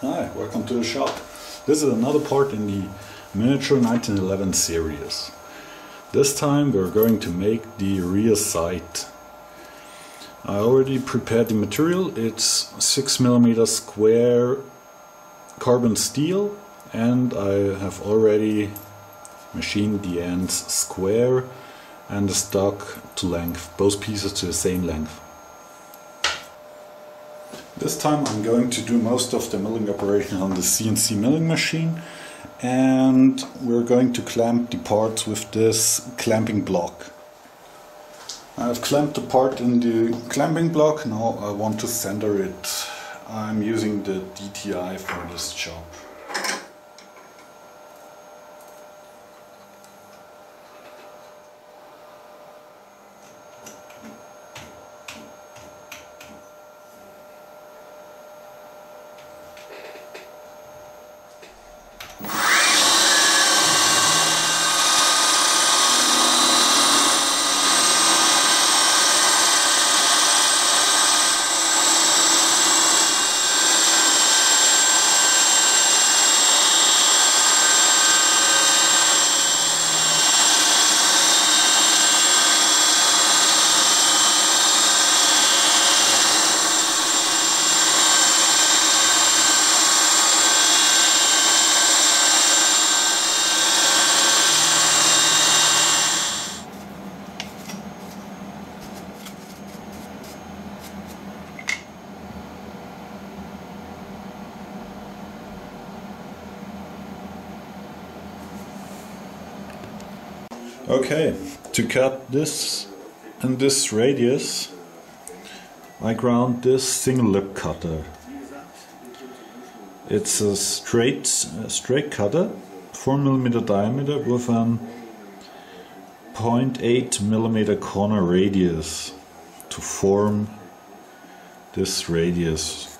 Hi, welcome to the shop. This is another part in the Miniature 1911 series. This time we're going to make the rear sight. I already prepared the material. It's 6mm square carbon steel and I have already machined the ends square and the stock to length, both pieces to the same length. This time I'm going to do most of the milling operation on the CNC milling machine and we're going to clamp the parts with this clamping block. I've clamped the part in the clamping block, now I want to center it. I'm using the DTI for this job. Okay, to cut this and this radius, I ground this single lip cutter. It's a straight straight cutter, 4 millimeter diameter with a 0.8 millimeter corner radius to form this radius.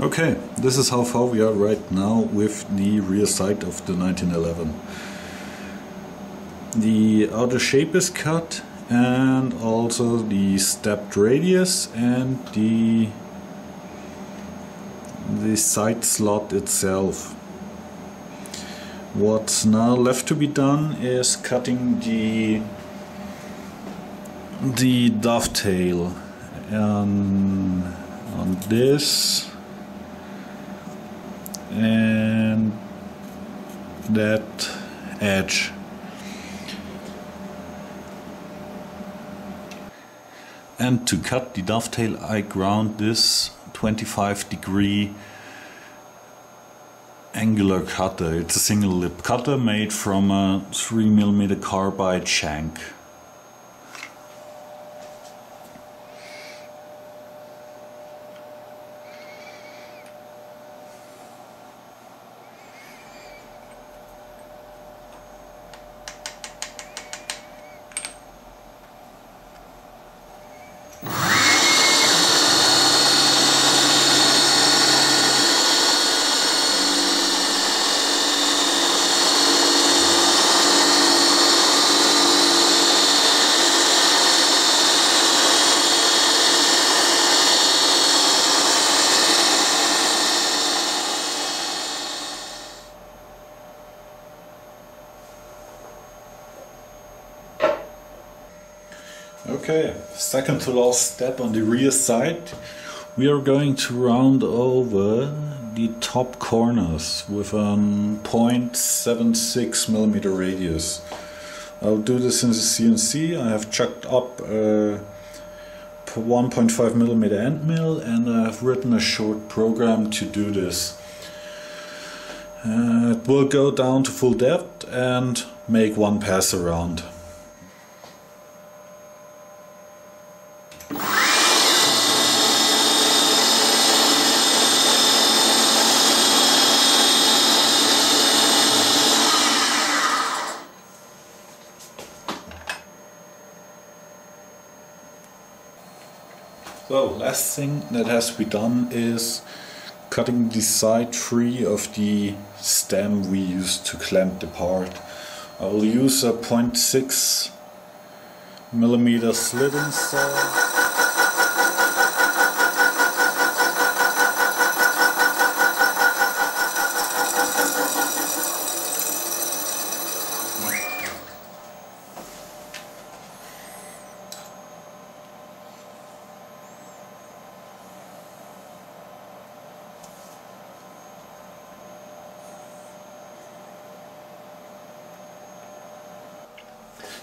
Okay, this is how far we are right now with the rear sight of the 1911. The outer shape is cut and also the stepped radius and the the sight slot itself. What's now left to be done is cutting the the dovetail on, on this and that edge. And to cut the dovetail I ground this 25 degree angular cutter. It's a single lip cutter made from a 3 millimeter carbide shank Okay, second to last step on the rear sight. We are going to round over the top corners with a 0.76 millimeter radius. I'll do this in the CNC. I have chucked up a 1.5 millimeter end mill and I have written a short program to do this. Uh, it will go down to full depth and make one pass around. So last thing that has to be done is cutting the side free of the stem we used to clamp the part. I will use a 0.6 millimeter slitting saw.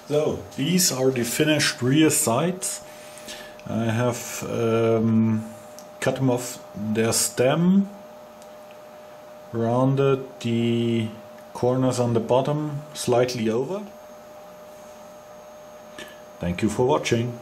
So, these are the finished rear sights. I have um, cut them off their stem, rounded the corners on the bottom slightly over. Thank you for watching.